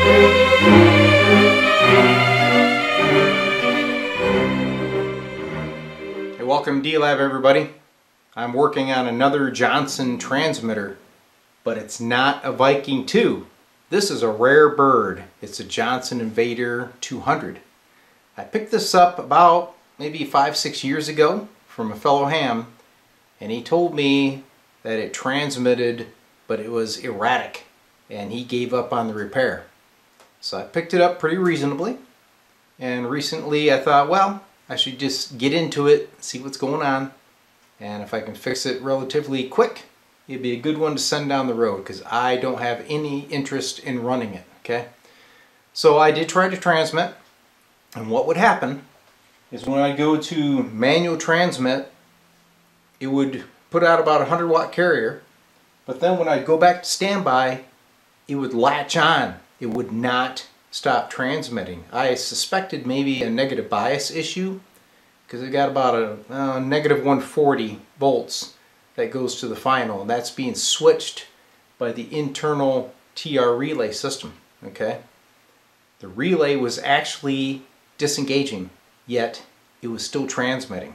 Hey, welcome D-Lab everybody. I'm working on another Johnson transmitter, but it's not a Viking 2. This is a rare bird. It's a Johnson Invader 200. I picked this up about maybe five, six years ago from a fellow ham, and he told me that it transmitted, but it was erratic, and he gave up on the repair. So I picked it up pretty reasonably, and recently I thought, well, I should just get into it, see what's going on, and if I can fix it relatively quick, it'd be a good one to send down the road because I don't have any interest in running it, okay? So I did try to transmit, and what would happen is when I go to manual transmit, it would put out about a 100 watt carrier, but then when I go back to standby, it would latch on. It would not stop transmitting. I suspected maybe a negative bias issue because it got about a uh, negative 140 volts that goes to the final. And that's being switched by the internal TR relay system okay? The relay was actually disengaging yet it was still transmitting.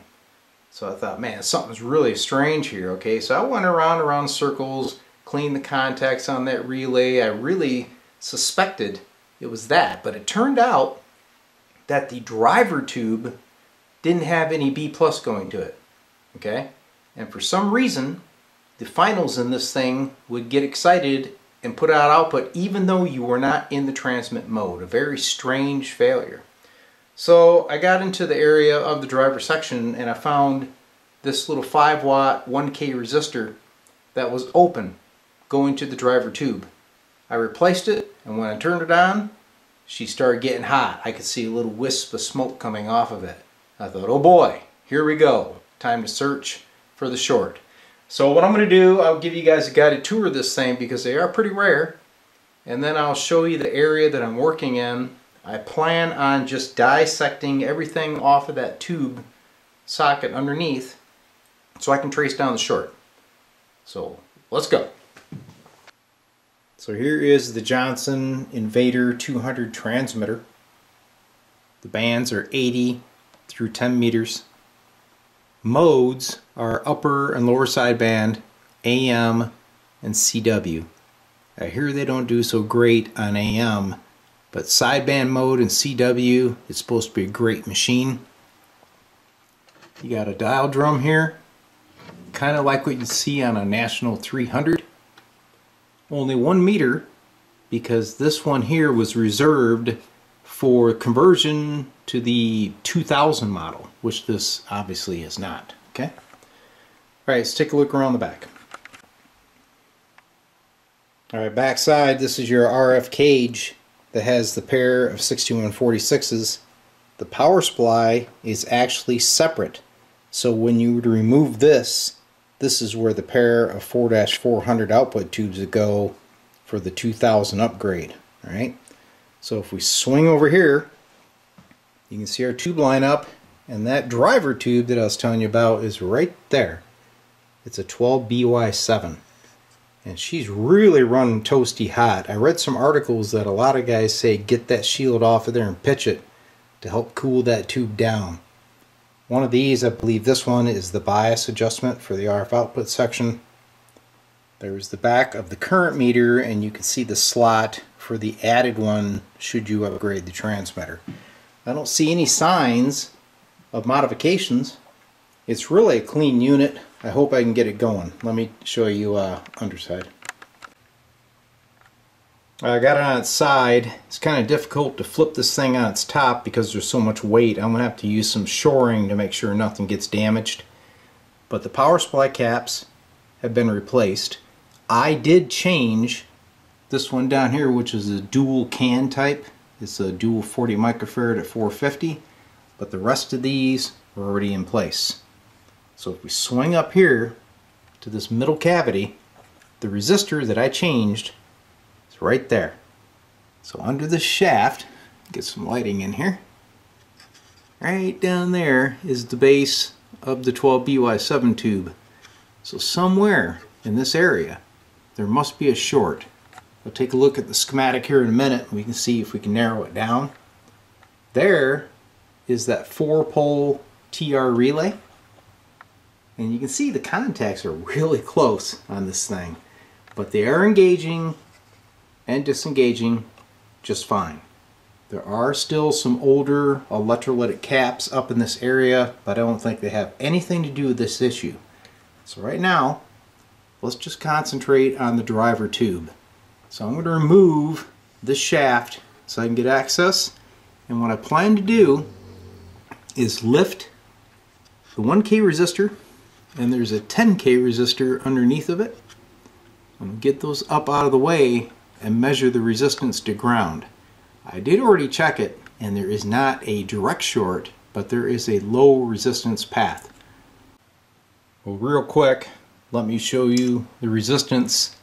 So I thought man something's really strange here okay? So I went around around circles cleaned the contacts on that relay. I really suspected it was that. But it turned out that the driver tube didn't have any B plus going to it. Okay? And for some reason, the finals in this thing would get excited and put out output even though you were not in the transmit mode. A very strange failure. So I got into the area of the driver section and I found this little 5 watt 1K resistor that was open going to the driver tube. I replaced it and when I turned it on she started getting hot. I could see a little wisp of smoke coming off of it. I thought, oh boy, here we go. Time to search for the short. So what I'm going to do, I'll give you guys a guided tour of this thing because they are pretty rare. And then I'll show you the area that I'm working in. I plan on just dissecting everything off of that tube socket underneath so I can trace down the short. So let's go. So here is the Johnson Invader 200 transmitter. The bands are 80 through 10 meters. Modes are upper and lower sideband, AM, and CW. I hear they don't do so great on AM, but sideband mode and CW is supposed to be a great machine. You got a dial drum here, kind of like what you see on a National 300 only one meter because this one here was reserved for conversion to the 2000 model, which this obviously is not. Okay. All right, let's take a look around the back. All right, back side, this is your RF cage that has the pair of 6146s. The power supply is actually separate. So when you remove this, this is where the pair of 4-400 output tubes go for the 2000 upgrade. Alright, so if we swing over here, you can see our tube lineup, and that driver tube that I was telling you about is right there. It's a 12BY7 and she's really running toasty hot. I read some articles that a lot of guys say get that shield off of there and pitch it to help cool that tube down. One of these, I believe this one, is the bias adjustment for the RF output section. There's the back of the current meter and you can see the slot for the added one should you upgrade the transmitter. I don't see any signs of modifications. It's really a clean unit. I hope I can get it going. Let me show you uh, underside. I got it on its side. It's kind of difficult to flip this thing on its top because there's so much weight. I'm going to have to use some shoring to make sure nothing gets damaged. But the power supply caps have been replaced. I did change this one down here which is a dual can type. It's a dual 40 microfarad at 450 but the rest of these are already in place. So if we swing up here to this middle cavity, the resistor that I changed right there. So under the shaft, get some lighting in here. Right down there is the base of the 12BY7 tube. So somewhere in this area, there must be a short. We'll take a look at the schematic here in a minute. We can see if we can narrow it down. There is that four pole TR relay. And you can see the contacts are really close on this thing. But they are engaging and disengaging just fine. There are still some older electrolytic caps up in this area, but I don't think they have anything to do with this issue. So right now, let's just concentrate on the driver tube. So I'm going to remove this shaft so I can get access. And what I plan to do is lift the 1K resistor and there's a 10K resistor underneath of it. I'm going to get those up out of the way and measure the resistance to ground. I did already check it and there is not a direct short but there is a low resistance path. Well real quick let me show you the resistance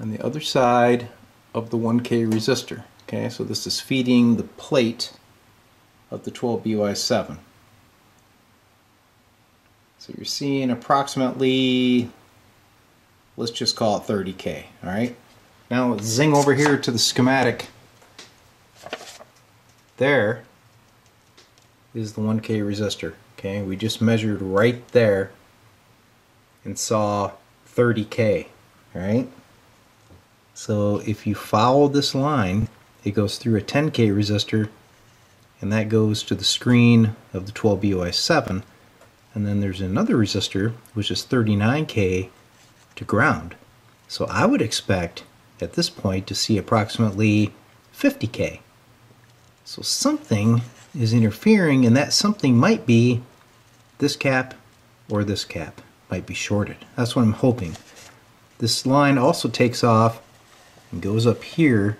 on the other side of the 1K resistor. Okay, so this is feeding the plate of the 12BY7. So you're seeing approximately, let's just call it 30K, all right? Now let's zing over here to the schematic. There is the 1K resistor, okay? We just measured right there and saw 30K, all right? So if you follow this line, it goes through a 10K resistor and that goes to the screen of the 12BY7 and then there's another resistor which is 39K to ground. So I would expect at this point to see approximately 50K. So something is interfering and that something might be this cap or this cap might be shorted. That's what I'm hoping. This line also takes off and goes up here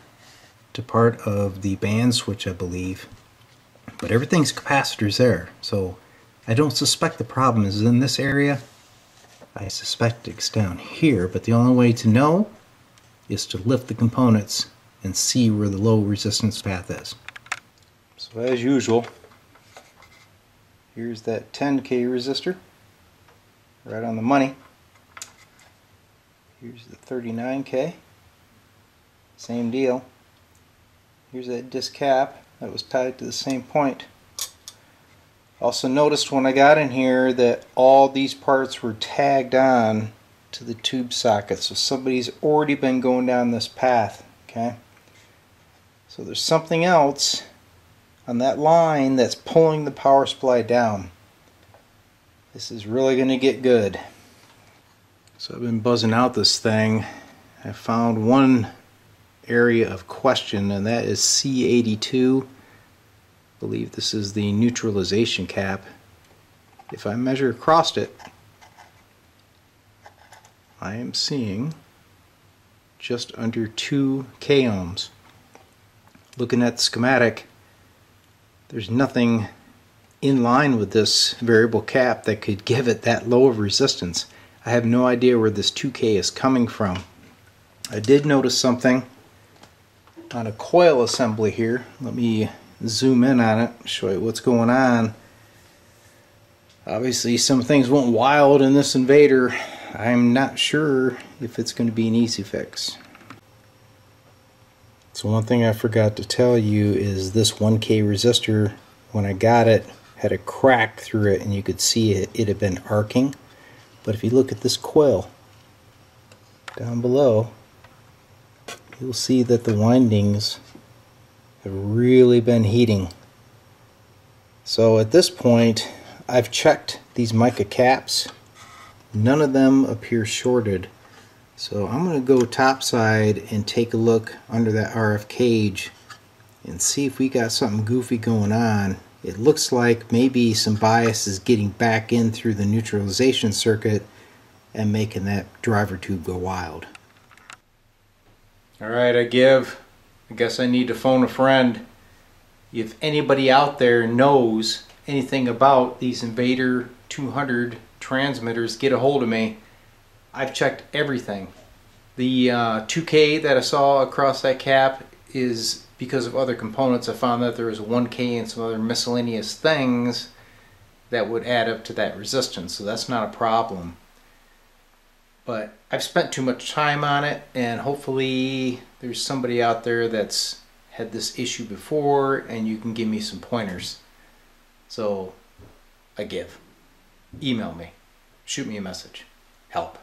to part of the band switch I believe but everything's capacitors there so I don't suspect the problem is in this area I suspect it's down here but the only way to know is to lift the components and see where the low resistance path is so as usual here's that 10k resistor right on the money here's the 39k same deal. Here's that disc cap that was tied to the same point. Also noticed when I got in here that all these parts were tagged on to the tube socket. So somebody's already been going down this path. Okay. So there's something else on that line that's pulling the power supply down. This is really going to get good. So I've been buzzing out this thing. I found one area of question and that is C82 I believe this is the neutralization cap if I measure across it I am seeing just under 2 k ohms looking at the schematic there's nothing in line with this variable cap that could give it that low of resistance I have no idea where this 2k is coming from I did notice something on a coil assembly here. Let me zoom in on it, show you what's going on. Obviously some things went wild in this invader. I'm not sure if it's going to be an easy fix. So one thing I forgot to tell you is this 1K resistor, when I got it, had a crack through it and you could see it, it had been arcing. But if you look at this coil down below, you'll see that the windings have really been heating. So at this point, I've checked these mica caps. None of them appear shorted. So I'm going to go topside and take a look under that RF cage and see if we got something goofy going on. It looks like maybe some bias is getting back in through the neutralization circuit and making that driver tube go wild. All right, I give. I guess I need to phone a friend. If anybody out there knows anything about these Invader 200 transmitters, get a hold of me. I've checked everything. The uh, 2K that I saw across that cap is because of other components. I found that there was 1K and some other miscellaneous things that would add up to that resistance, so that's not a problem but I've spent too much time on it and hopefully there's somebody out there that's had this issue before and you can give me some pointers. So I give. Email me. shoot me a message. Help.